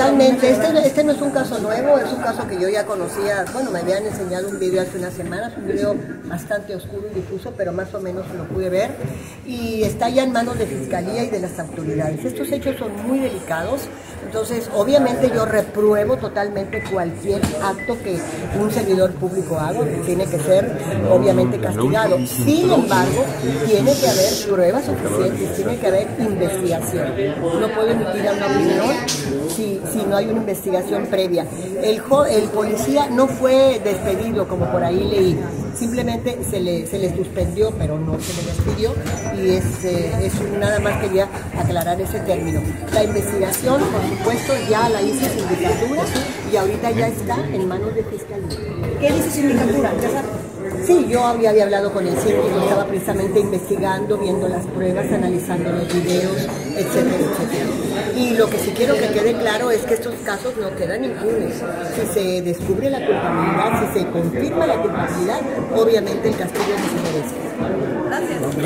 Totalmente, este, este, no es un caso nuevo, es un caso que yo ya conocía, bueno, me habían enseñado un video hace unas semanas, un video bastante oscuro y difuso, pero más o menos lo pude ver, y está ya en manos de Fiscalía y de las autoridades. Estos hechos son muy delicados, entonces obviamente yo repruebo totalmente cualquier acto que un servidor público haga, tiene que ser obviamente castigado. Sin embargo, tiene que haber pruebas suficientes, tiene que haber investigación. No puedo emitir una opinión si si no hay una investigación previa. El, el policía no fue despedido, como por ahí leí, simplemente se le, se le suspendió, pero no se le despidió, y eh, es nada más quería aclarar ese término. La investigación, por supuesto, ya la hizo Sindicatura y ahorita ya está en manos de Fiscalía. ¿Qué dice Sindicatura? Sí, yo había, hablado con el síndico, estaba precisamente investigando, viendo las pruebas, analizando los videos, etcétera, etcétera. Y lo que sí quiero que quede claro es que estos casos no quedan impunes. Si se descubre la culpabilidad, si se confirma la culpabilidad, obviamente el castigo no se merece. Gracias.